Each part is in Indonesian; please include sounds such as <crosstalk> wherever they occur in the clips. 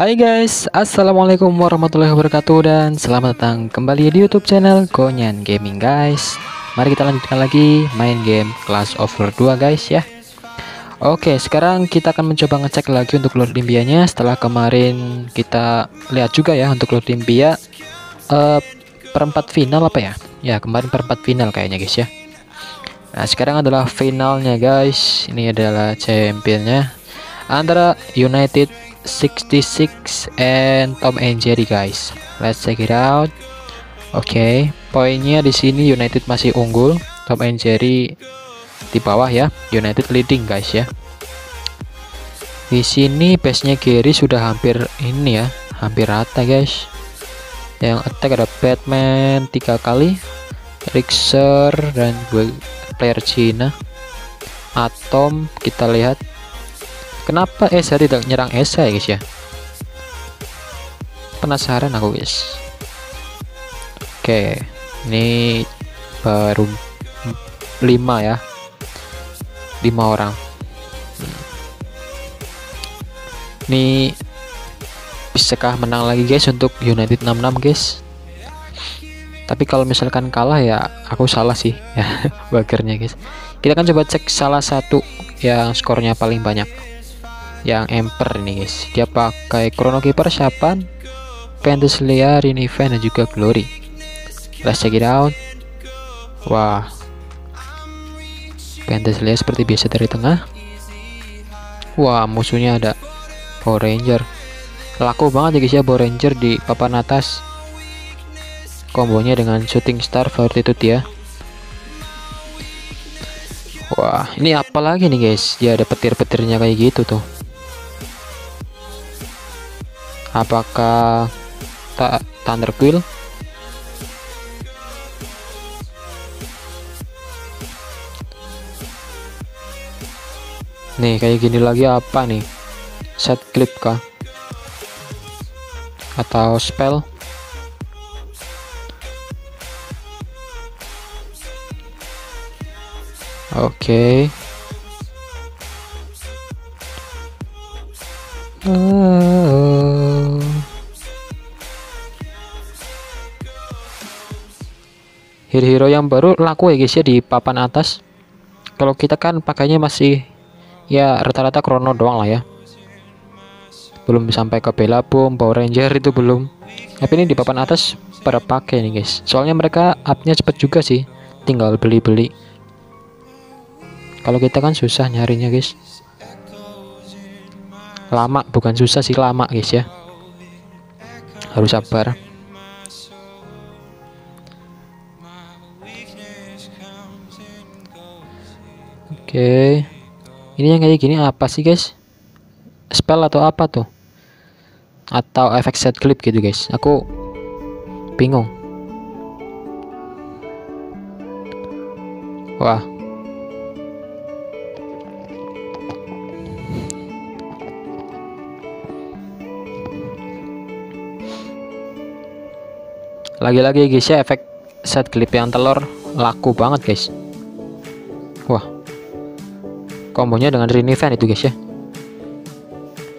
Hai guys, Assalamualaikum warahmatullahi wabarakatuh dan selamat datang kembali di YouTube channel Konyan Gaming guys. Mari kita lanjutkan lagi main game Clash of War 2 guys ya. Oke, sekarang kita akan mencoba ngecek lagi untuk Lord Limpianya setelah kemarin kita lihat juga ya untuk Lord Limpia uh, perempat final apa ya? Ya, kemarin perempat final kayaknya guys ya. Nah, sekarang adalah finalnya guys. Ini adalah championnya antara United 66 and Tom and Jerry guys. Let's check it out. Oke, okay, poinnya di sini United masih unggul, Tom and Jerry di bawah ya. United leading guys ya. Di sini base-nya Gary sudah hampir ini ya, hampir rata guys. Yang attack ada Batman tiga kali, Rixer dan player Cina. Atom kita lihat Kenapa Esa tidak nyerang Esa ya guys ya? Penasaran aku guys. Oke, ini baru 5 ya. 5 orang. Ini bisakah menang lagi guys untuk United 66 guys? Tapi kalau misalkan kalah ya aku salah sih <laughs> ya bagernya guys. Kita akan coba cek salah satu yang skornya paling banyak yang Emperor nih guys. Dia pakai Chrono Keeper siapa Ventus Lea, Riniven dan juga Glory. Let's check it out. Wah. Ventus Lea seperti biasa dari tengah. Wah musuhnya ada Power Ranger. Laku banget ya guys ya Power Ranger di papan atas. Kombonya dengan Shooting Star Fortitude ya. Wah, ini apa lagi nih guys? Ya ada petir-petirnya kayak gitu tuh. Apakah tak Thunder Quill? Nih kayak gini lagi apa nih? Set clip kah? Atau spell? Oke. okay. Hero-hero yang baru laku ya guys ya di papan atas. Kalau kita kan pakainya masih ya rata-rata krono doang lah ya. Belum sampai ke Bella Power Ranger itu belum. Tapi ini di papan atas pada pakai nih guys. Soalnya mereka upnya cepet juga sih tinggal beli-beli. Kalau kita kan susah nyarinya guys. Lama bukan susah sih lama guys ya. Harus sabar Oke. Ini yang kayak gini apa sih, guys? Spell atau apa tuh? Atau efek set clip gitu, guys. Aku bingung. Wah. Lagi-lagi guys ya efek set clip yang telur laku banget guys. Kombonya dengan Riniven itu guys ya.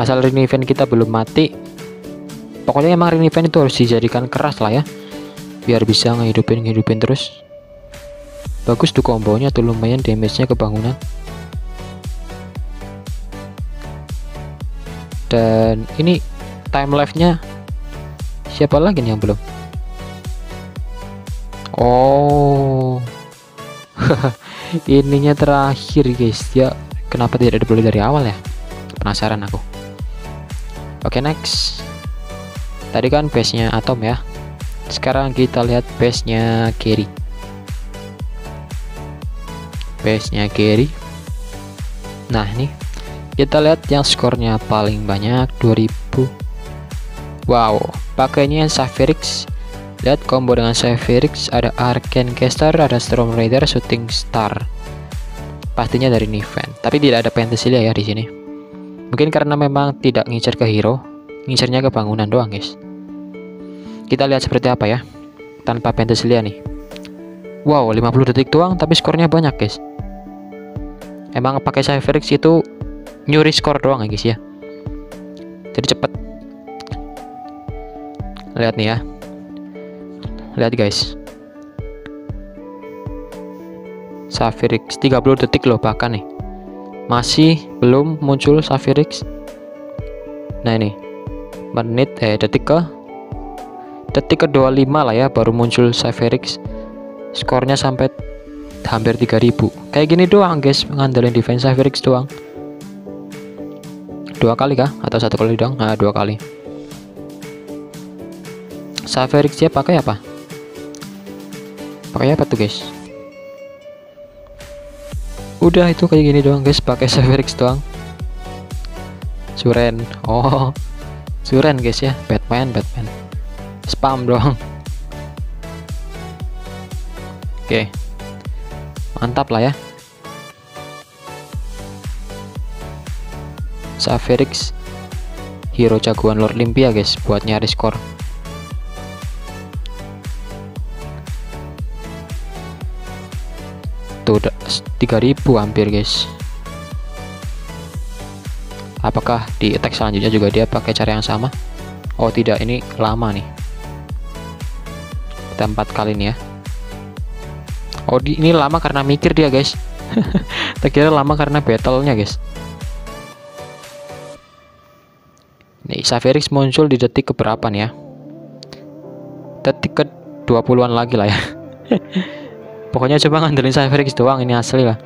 Asal Riniven kita belum mati pokoknya emang Riniven itu harus dijadikan keras lah ya biar bisa ngehidupin ngehidupin terus. Bagus tuh kombonya tuh lumayan damage nya ke bangunan. Dan ini time life nya siapa lagi nih yang belum? Oh. <laughs> Ininya terakhir guys ya kenapa tidak dibeli dari awal ya? Penasaran aku. Oke okay, next. Tadi kan base nya atom ya. Sekarang kita lihat base nya carry base nya carry nah ini kita lihat yang skornya paling banyak 2000 wow pakainya Saphirix. Lihat combo dengan Saphirix ada Arcane Caster ada Storm Raider Shooting Star pastinya dari Niven. Tapi tidak ada Penthesilea ya di sini. Mungkin karena memang tidak ngincer ke hero, ngincernya ke bangunan doang, guys. Kita lihat seperti apa ya tanpa Penthesilea nih. Wow, 50 detik doang tapi skornya banyak, guys. Emang pakai Cypherix itu nyuri skor doang ya, guys ya. Jadi cepet. lihat nih ya lihat guys Saphirix. 30 detik loh bahkan nih. Masih belum muncul Saphirix. Nah ini. Menit eh detik ke detik ke 25 lah ya baru muncul Saphirix. Skornya sampai hampir 3000 kayak gini doang guys ngandelin defense Saphirix doang. Dua kali kah? Atau satu kali doang? Nah dua kali. Saphirix dia pakai apa? Pakai apa tuh guys udah itu kayak gini doang guys. Pakai Saphirix doang. Suren. Oh. Suren guys ya. Batman Batman. Spam doang. Oke. Mantap lah ya. Saphirix hero jagoan Lord Limpia guys buat nyari skor. Tuh 3000 hampir guys. Apakah di attack selanjutnya juga dia pakai cara yang sama? Oh tidak. Ini lama nih. Kita empat kali nih ya. Oh di, ini lama karena mikir dia guys. <laughs> Tak kira lama karena battlenya guys. Nih Saverix muncul di detik keberapa nih ya? Detik ke 20-an lagi lah ya <laughs> pokoknya coba ngandelin Saverix doang ini asli lah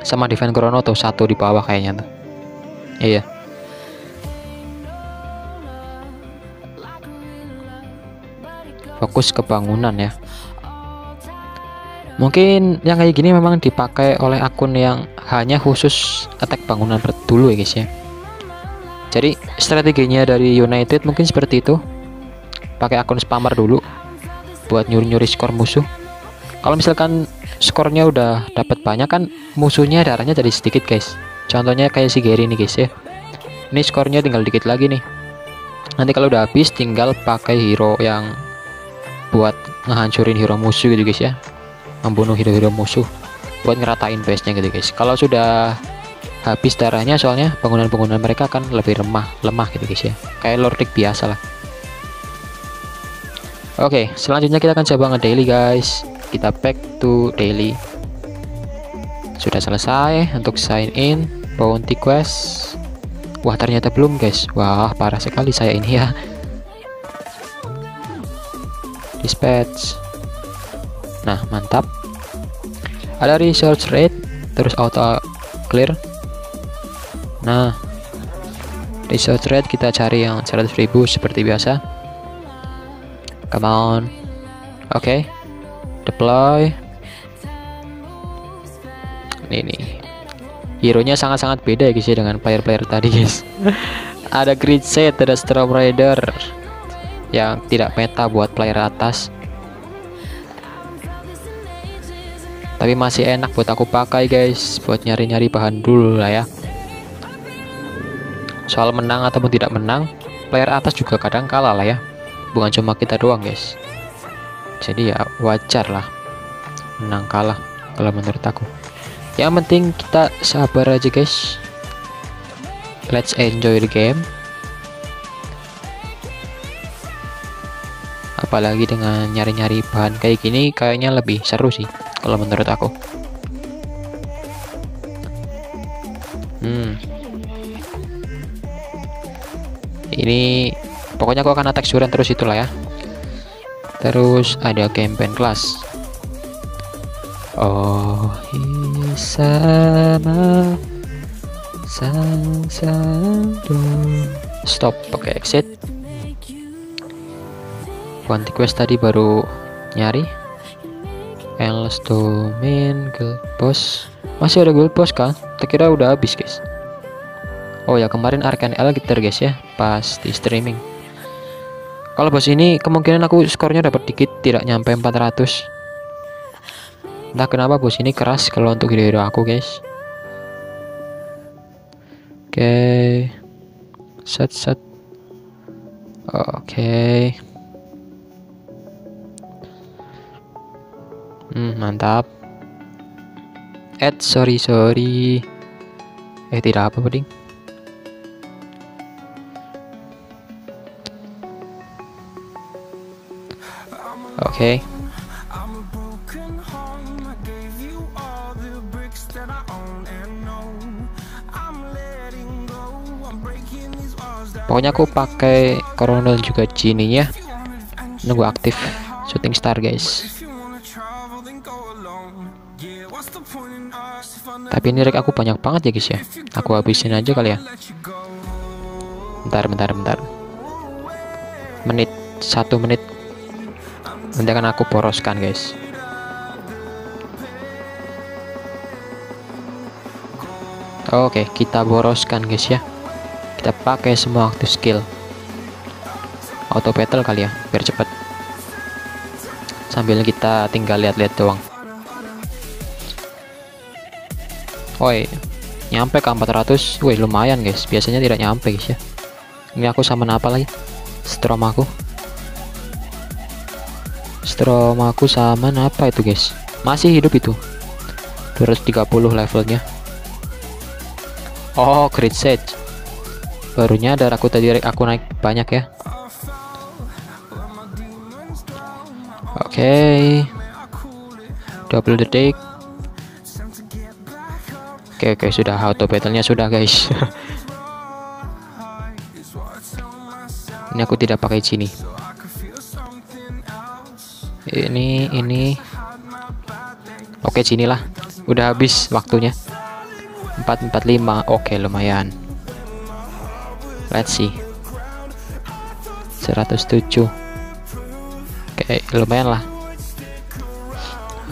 sama Defend Chrono tuh satu di bawah kayaknya tuh Iya. Fokus ke bangunan ya. Mungkin yang kayak gini memang dipakai oleh akun yang hanya khusus attack bangunan dulu ya guys ya. Jadi strateginya dari United mungkin seperti itu. Pakai akun spammer dulu buat nyuri-nyuri skor musuh. Kalau misalkan skornya udah dapat banyak kan musuhnya darahnya jadi sedikit guys. Contohnya kayak si Gary nih guys ya. Ini skornya tinggal dikit lagi nih. Nanti kalau udah habis tinggal pakai hero yang buat ngehancurin hero musuh gitu guys ya. Membunuh hero-hero musuh. Buat ngeratain base nya gitu guys. Kalau sudah habis darahnya soalnya bangunan-bangunan mereka akan lebih lemah lemah gitu guys ya. Kayak lordik biasa lah. Oke selanjutnya kita akan coba nge-daily guys kita back to daily sudah selesai untuk sign in bounty quest. Wah ternyata belum guys. Wah parah sekali saya ini ya. Dispatch. Nah mantap. Ada research rate terus auto clear. Nah research rate kita cari yang 100.000 seperti biasa. Come on. Oke. okay. Deploy ini nih. Hero nya sangat-sangat beda ya guys ya dengan player-player tadi guys. <laughs> Ada grid set ada storm rider yang tidak meta buat player atas. Tapi masih enak buat aku pakai guys buat nyari-nyari bahan dulu lah ya. Soal menang ataupun tidak menang player atas juga kadang kalah lah ya. Bukan cuma kita doang guys jadi ya wajar lah. Menang kalah kalau menurut aku. Yang penting kita sabar aja guys. Let's enjoy the game. Apalagi dengan nyari-nyari bahan kayak gini kayaknya lebih seru sih kalau menurut aku. Hmm. Ini pokoknya aku akan attack suren terus itulah ya terus ada campaign class oh sama sang sando stop pakai exit. Quanti quest tadi baru nyari. Endless domain guild boss. Masih ada guild boss kan? Terkira udah habis guys. Oh ya kemarin Arkan L gitar guys ya pas di streaming kalau bos ini kemungkinan aku skornya dapat dikit tidak nyampe 400 Entah kenapa bos ini keras kalau untuk hero-hero aku guys. Oke. Okay. Set set. Oke. Okay. Hmm, mantap. Ed sorry sorry. Eh tidak apa penting. Okay. pokoknya aku pakai coronel juga genie ya nunggu aktif shooting star guys. Tapi ini rek aku banyak banget ya guys ya. Aku habisin aja kali ya. Bentar bentar bentar. Menit satu menit nanti akan aku poroskan guys. Oke kita boroskan guys ya. Kita pakai semua aktif skill. Auto battle kali ya biar cepet. Sambil kita tinggal lihat-lihat doang. Woi nyampe ke 400 woi lumayan guys. Biasanya tidak nyampe guys ya. Ini aku sama apa lagi. Strom aku strom aku sama apa itu guys? Masih hidup itu. 230 levelnya. Oh crit set. Barunya ada aku tadi aku naik banyak ya. Oke. Okay. 20 detik oke oke sudah. Auto battlenya sudah guys. <laughs> Ini aku tidak pakai sini ini ini. Oke sinilah udah habis waktunya. 445 oke lumayan. Let's see. 107 oke lumayan lah.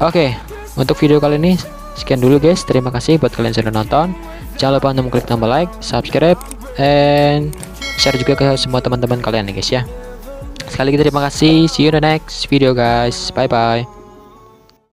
Oke untuk video kali ini sekian dulu guys. Terima kasih buat kalian sudah nonton. Jangan lupa untuk klik tombol like subscribe and share juga ke semua teman-teman kalian nih guys ya sekali lagi terima kasih. See you in the next video guys. Bye bye